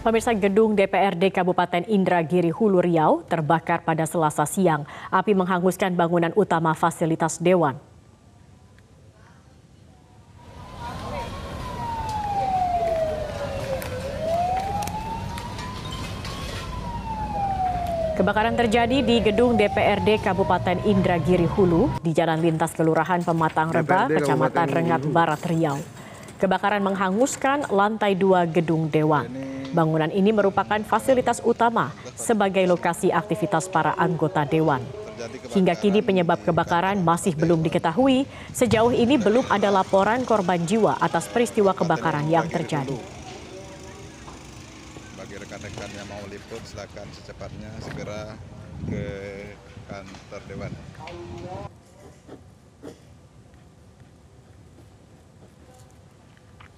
Pemirsa gedung DPRD Kabupaten Indragiri Hulu Riau terbakar pada Selasa siang. Api menghanguskan bangunan utama fasilitas dewan. Kebakaran terjadi di gedung DPRD Kabupaten Indragiri Hulu di Jalan Lintas Kelurahan Pematang Reba, Kecamatan Rengat Barat, Riau. Kebakaran menghanguskan lantai dua gedung Dewan. Bangunan ini merupakan fasilitas utama sebagai lokasi aktivitas para anggota Dewan. Hingga kini penyebab kebakaran masih belum diketahui. Sejauh ini belum ada laporan korban jiwa atas peristiwa kebakaran yang terjadi bagi rekan-rekan yang mau liput silakan secepatnya segera ke kantor dewan.